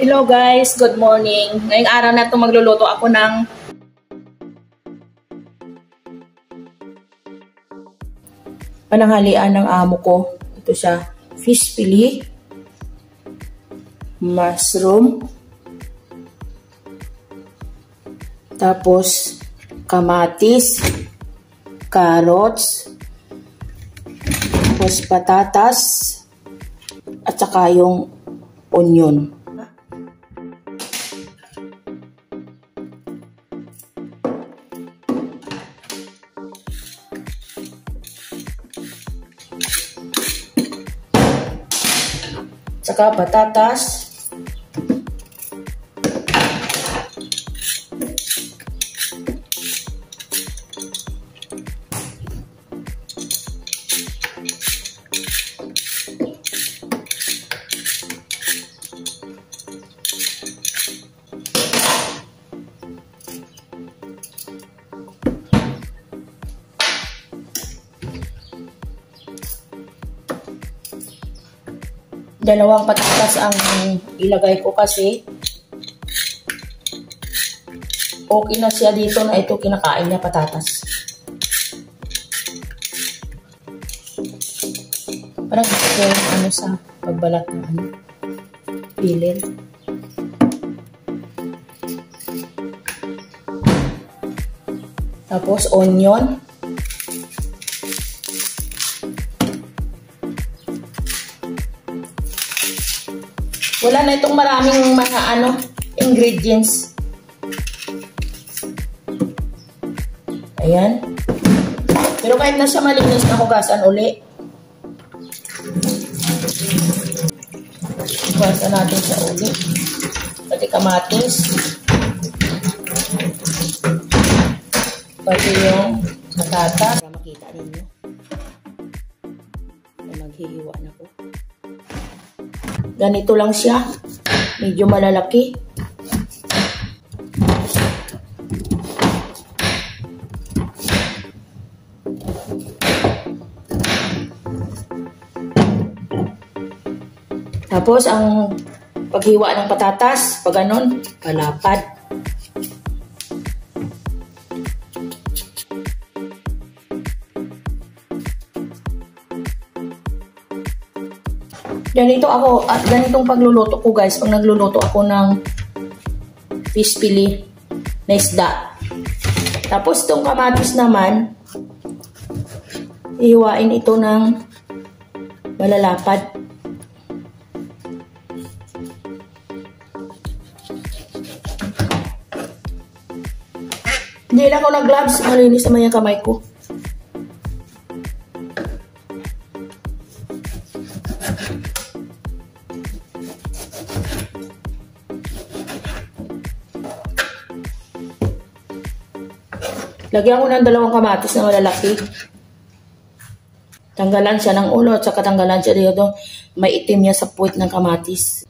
Hello guys, good morning. Ngayong araw na ito magluluto ako ng pananghalian ng amo ko. Ito siya, fish fillet, mushroom, tapos kamatis, carrots, tapos patatas, at saka yung onion. Saka patatas. Dalawang patatas ang ilagay ko kasi okay na siya dito na ito kinakain niya patatas. Parang ito yung ano sa pagbalat ng ano, pilin. Tapos onion. Wala na itong maraming mga ano, ingredients. Ayan. Pero kahit na siya malinis na hugasan uli. Hugasan natin siya uli. Pati kamatis. Pati yung patatas. Para makita ninyo. Maghihiwa na. Ganito lang siya. Medyo malalaki. Tapos, ang paghiwa ng patatas, pag ganun, palapad. Ganito ako, at ganitong pagluluto ko guys, pag nagluluto ako ng fish pili na isda. Tapos itong kamatis naman, ihiwain ito ng malalapad. Hindi lang ako nag-gloves, malinis naman yung kamay ko. Lagyan ko ng dalawang kamatis na malalaki. Tanggalan siya ng ulo at saka tanggalan siya dito. May itim niya sa puwit ng kamatis.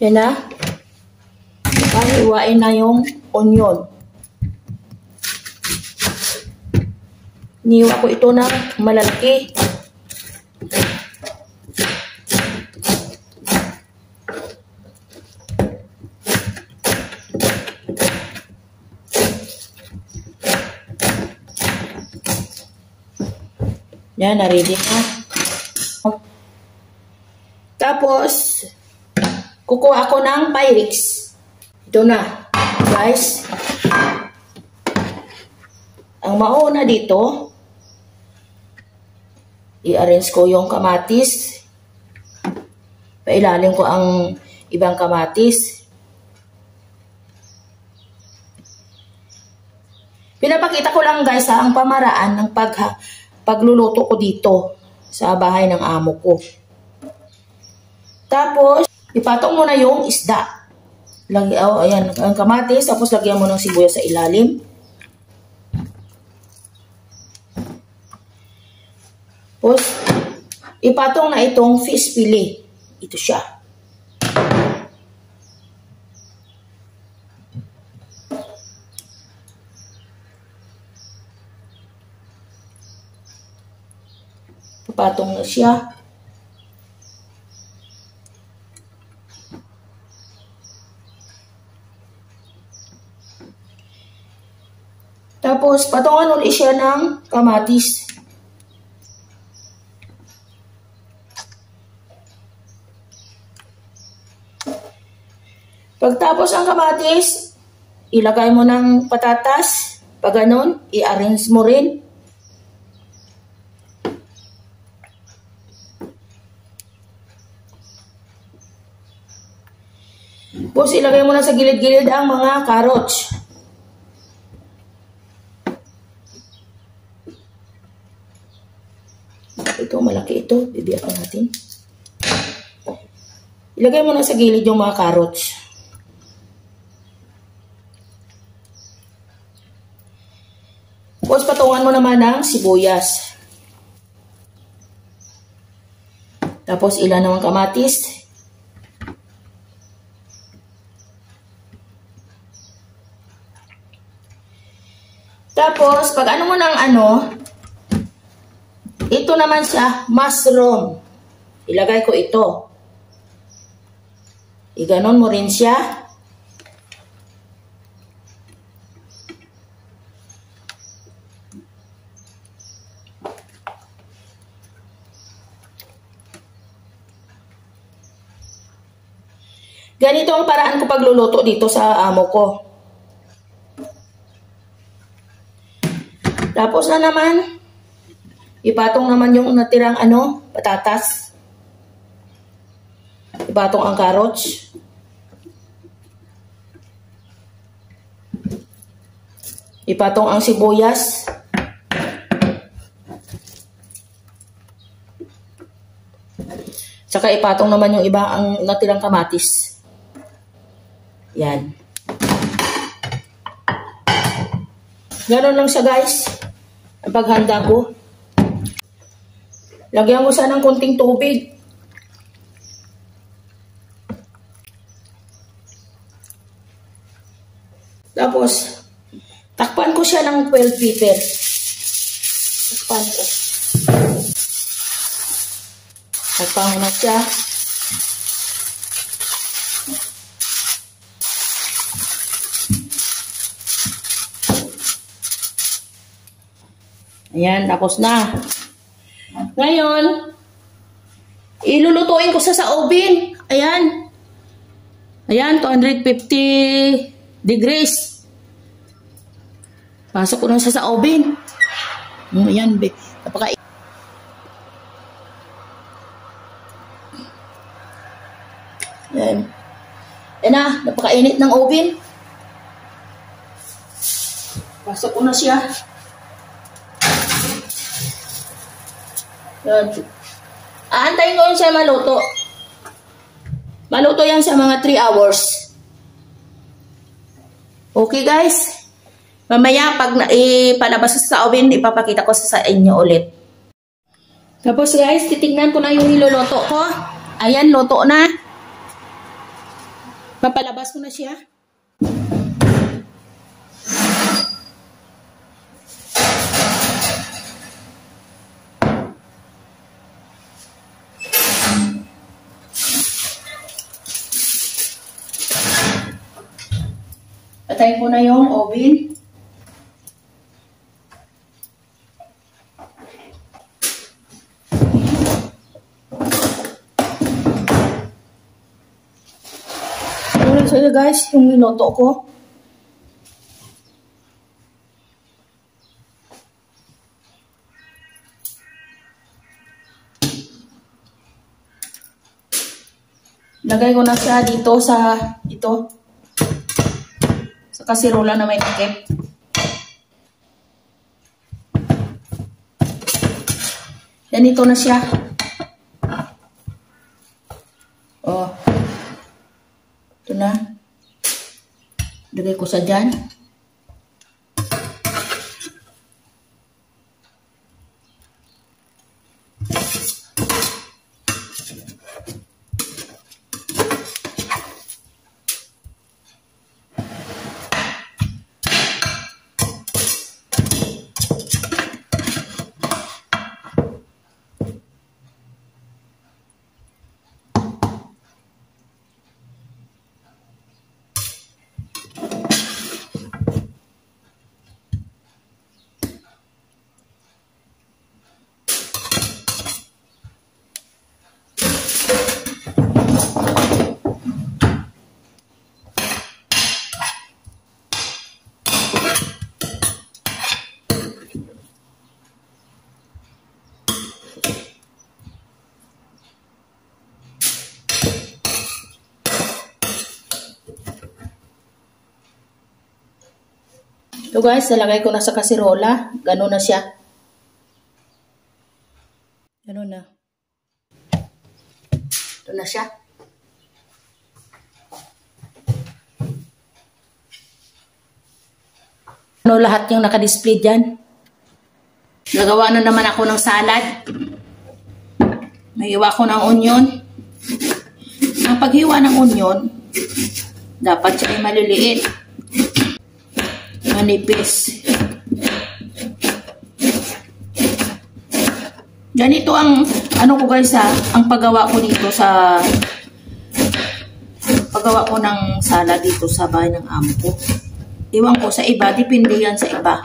Yan na. Pahiwain na yung onion. Niwa ko ito na malalaki. Yan, na-ready na. Tapos, kukuha ako ng Pyrex. Ito na, guys. Ang mauna dito, i-arrange ko yung kamatis. Pailalim ko ang ibang kamatis. Pinapakita ko lang guys ha, ang pamaraan ng pag, pagluluto ko dito sa bahay ng amo ko. Tapos, Ipatong mo na yung isda. Lagi, oh, ayan, ang kamatis. Tapos lagyan mo ng sibuyas sa ilalim. Tapos, ipatong na itong fish fillet. Ito siya. Papatong na siya. Tapos, patungan ulit siya ng kamatis. Pagtapos ang kamatis, ilagay mo ng patatas. Pag ganun, i-arrange mo rin. Tapos ilagay mo na sa gilid-gilid ang mga carrots. Ito, malaki ito. Bibiyakan natin. Ilagay mo na sa gilid yung mga carrots. Tapos patungan mo naman ng sibuyas. Tapos ilan naman kamatis. Tapos, pag ano mo ng ano, ito naman siya, mushroom. Ilagay ko ito. Iganon mo rin siya. Ganito ang paraan ko pagluluto dito sa amo ko. Tapos na naman, Ipatong naman yung natirang ano, patatas. Ipatong ang carrots. Ipatong ang sibuyas. Saka ipatong naman yung iba ang natirang kamatis. Yan. Ganon lang siya guys. Ang paghanda ko. Lagyan mo sana ng konting tubig. Tapos, takpan ko siya ng 12 pepper. Takpan ko. Takpan na siya. Ayan, tapos na. Ngayon, ilulutuin ko sa sa oven. Ayan. Ayan, 250 degrees. Pasok ko na sa sa oven. Hmm, ayan, be. Napaka Ayan. Ayan na, napakainit ng oven. Pasok ko na siya. Yun. Aantayin ko siya maluto. Maluto yan sa mga 3 hours. Okay guys? Mamaya pag ipalabas sa oven, ipapakita ko sa inyo ulit. Tapos guys, titingnan ko na yung niluluto ko. Ayan, luto na. Papalabas ko na siya. Patay ko na yung oven. Tulad sa'yo guys, yung niloto ko. Lagay ko na siya dito sa ito kasirola na may takip. Ganito na siya. Oh. Ito na. Lagay ko sa dyan. Ito guys, nalagay ko na sa kasirola. Ganun na siya. Ganun na. Ito na siya. Ano lahat yung nakadisplay dyan? Gagawa na naman ako ng salad. Nahiwa ko ng onion. Ang paghiwa ng onion, dapat siya ay maliliit. Manipis. Ganito ang, ano ko guys ha, ang paggawa ko dito sa, paggawa ko ng salad dito sa bahay ng amo ko. Iwan ko sa iba, depende yan sa iba.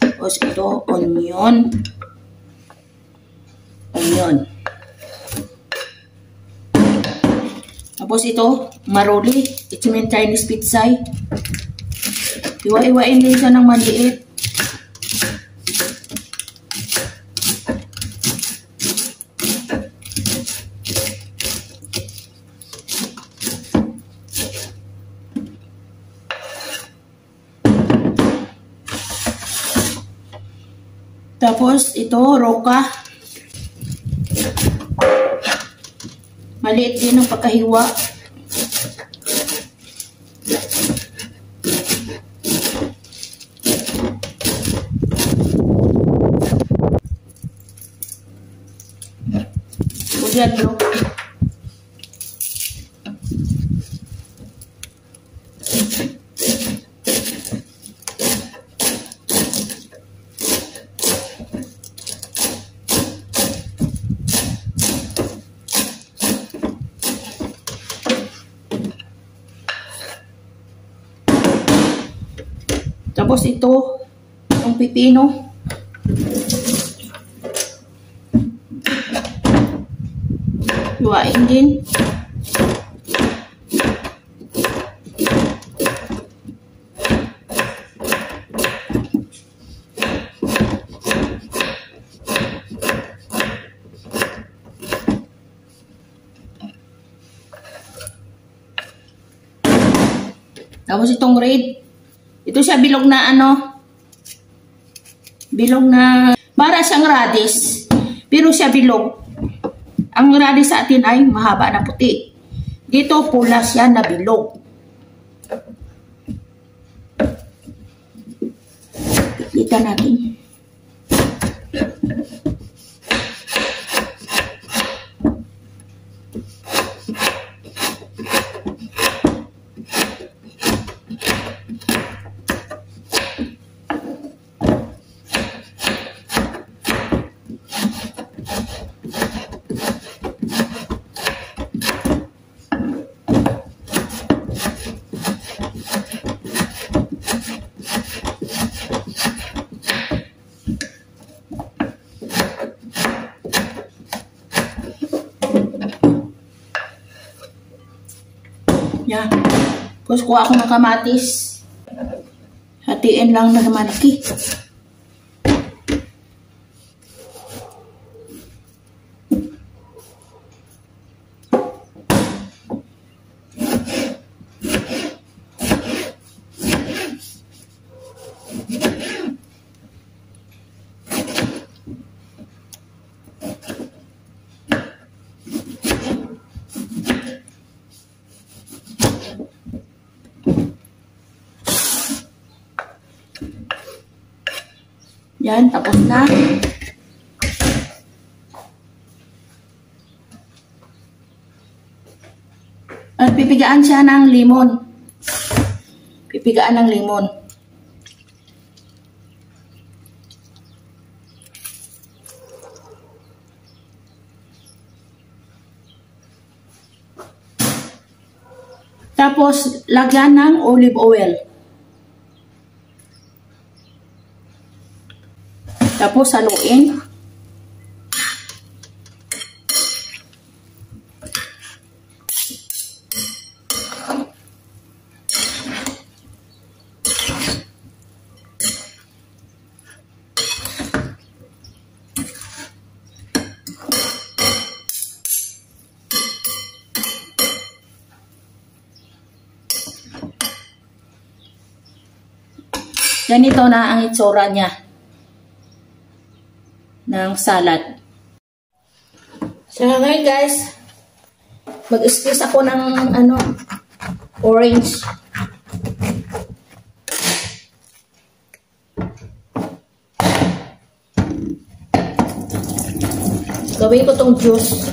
Tapos ito, onion. Onion. Tapos ito, maroli. Ito yung Chinese pizza. Iwa-iwain din siya ng maliit. Tapos, ito, roka. Maliit din ang pagkahiwa. Tapos ito, yung pipino. Luwain din. Tapos itong red, ito siya bilog na ano, bilog na, para siyang radish, pero siya bilog. Ang radish sa atin ay mahaba na puti. Dito pula siya na bilog. Kita natin. Yan. Tapos kuha ako ng kamatis. Hatiin lang na malaki. Yan, tapos na. At pipigaan siya ng limon. Pipigaan ng limon. Tapos, lagyan ng olive oil. Tapos haluin. Ganito na ang itsura niya ng salad. So ngayon guys, mag-squeeze ako ng ano, orange. Gawin ko tong juice.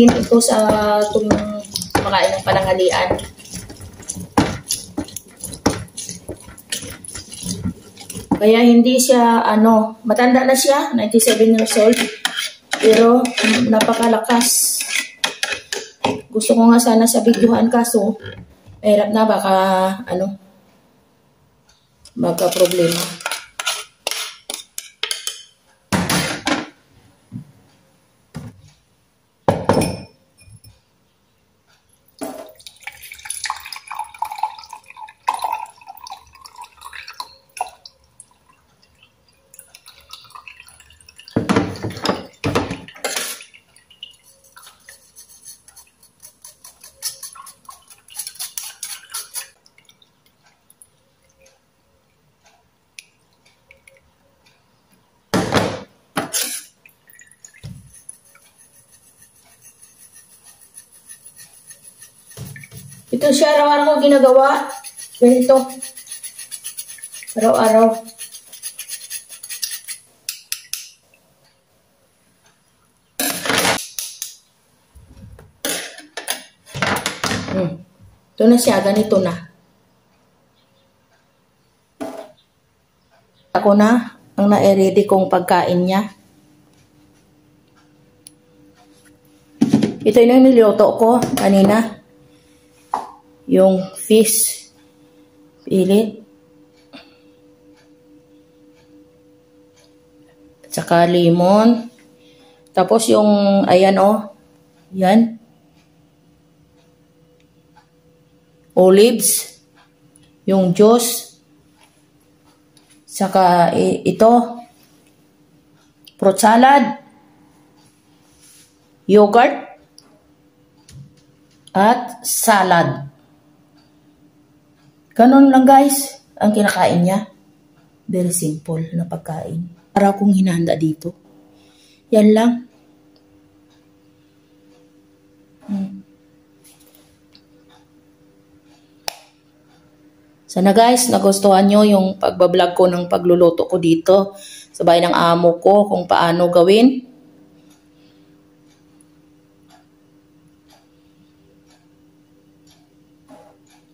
Din ito sa itong kumakain ng panangalian. Kaya hindi siya, ano, matanda na siya, 97 years old. Pero, napakalakas. Gusto ko nga sana sa videohan kaso, hirap na baka, ano, magka Ito siya araw-araw ko ginagawa. Ganito. Araw-araw. Hmm. Ito na siya. Ganito na. Ako na ang na-ready kong pagkain niya. Ito yung niluto ko kanina yung fish pilit saka lemon tapos yung ayan oh. Yan. Olives. Yung juice. Saka ito. Fruit salad. Yogurt. At salad Ganon lang guys, ang kinakain niya. Very simple na pagkain. Para kong hinahanda dito. Yan lang. Sana guys, nagustuhan nyo yung pagbablog ko ng pagluluto ko dito. Sabay ng amo ko kung paano gawin.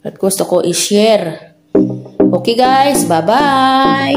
At gusto ko i-share. Okay guys, bye-bye!